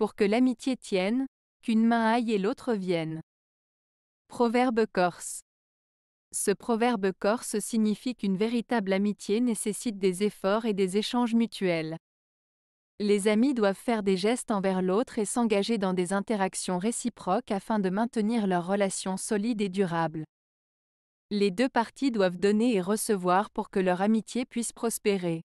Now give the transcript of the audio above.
Pour que l'amitié tienne, qu'une main aille et l'autre vienne. Proverbe corse. Ce proverbe corse signifie qu'une véritable amitié nécessite des efforts et des échanges mutuels. Les amis doivent faire des gestes envers l'autre et s'engager dans des interactions réciproques afin de maintenir leur relation solide et durable. Les deux parties doivent donner et recevoir pour que leur amitié puisse prospérer.